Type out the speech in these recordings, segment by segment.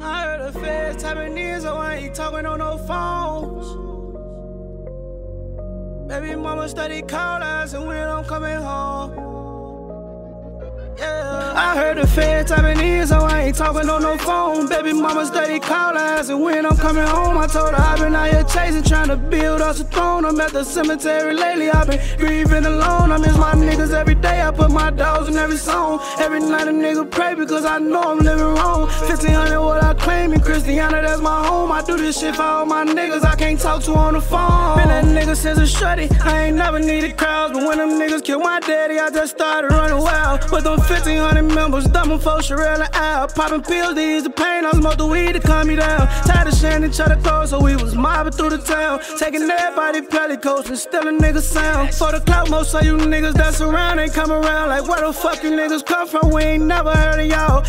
I heard the feds tapping in, so I ain't talking on no phones. Baby mama steady call us and when I'm coming home. I heard the fed tapping in, so I ain't talking on no phone. Baby mama steady call ass, and when I'm coming home, I told her I've been out here chasing, trying to build us a throne. I'm at the cemetery lately, I've been grieving alone. I miss my niggas every day, I put my dogs in every song. Every night a nigga pray because I know I'm living wrong. 1500 what I claim in Christiana, that's my home. I do this shit for all my niggas I can't talk to on the phone. Been that nigga since a shutty, I ain't never needed crowds, but when them niggas killed my daddy, I just started running wild. But 1500 members, dumb for Sherelle and. Popping pills to ease the pain, I smoke the weed to calm me down. Tired of sharing each other clothes, so we was mobbing through the town. Taking everybody pelly coats and stealing niggas sound. For the clout, most of you niggas that's around ain't come around. Like, where the fuck you niggas come from? We ain't never heard of y'all.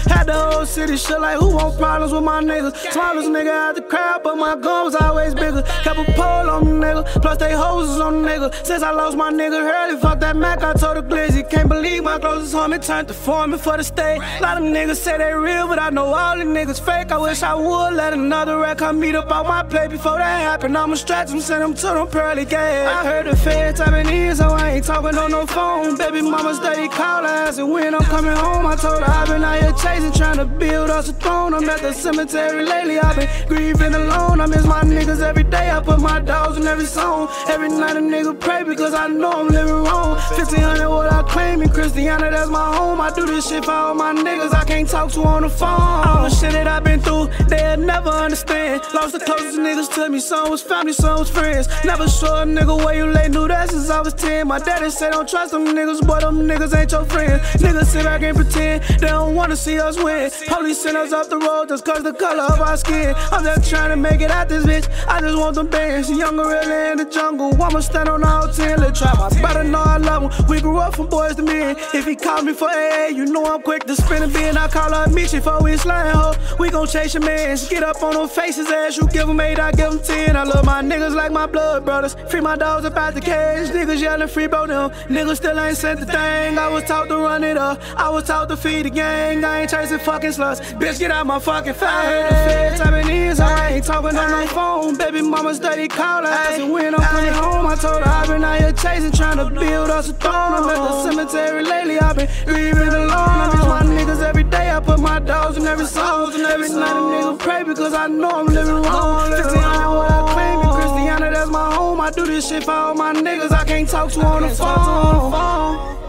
City shit like, who want problems with my niggas? Smallest nigga out the crowd, but my gun was always bigger. Kept a pole on the nigga, plus they hoses on the nigga. Since I lost my nigga early, fuck that Mac, I told the Glizzy. Can't believe my closest homie turned to foreman for the state. A lot of niggas say they real, but I know all the niggas fake. I wish I would let another rap come meet up on my plate before that happen. I'ma stretch them, send them to them pearly gates. I heard the feds tapping in, so I ain't talking on no phone. Baby mama steady call ass, and when I'm coming home, I told her I've been out here chasing, trying to build us a throne. I'm at the cemetery lately, I've been grieving alone. I miss my niggas every day, I put my dogs in every song. Every night a nigga pray because I know I'm living wrong. 1500 what I claim in Christiana, that's my home. I do this shit for all my niggas I can't talk to on the phone. All the shit that I've been through, they'll never understand. Lost the closest niggas to me, some was family, some was friends. Never saw a nigga where you lay, knew that since I was 10. My daddy said don't trust them niggas, but them niggas ain't your friends. Niggas sit back and pretend they don't wanna see us win. Police send us off the road just cause the color of our skin. I'm just trying to make it out this bitch. I just want them bands. Young gorilla in the jungle. I'ma stand on all 10. Let's try my better know I love him. We grew up from boys to men. If he called me for AA, you know I'm quick to spin a bin. I call up Michi for we slime hoe. We gon' chase your mans. Get up on them faces as you give them eight, I give them ten. I love my niggas like my blood brothers. Free my dogs up out the cage. Niggas yelling free bro them. Niggas still ain't sent the thing. I was taught to run it up. I was taught to feed the gang. I ain't chasing fucking sluts. Bitch, get out my fucking face. I heard the feds in, so I ain't talking on no phone. Baby mama steady call ass. And when I'm coming home, I told her I've been out here chasing, trying to build us a throne. I'm at the cemetery lately. I've been grieving alone. I miss my niggas every day. I put my dogs in every song. And every night a nigga pray because I know I'm living wrong. 1500 what I I do this shit for all my niggas I can't talk to on the phone.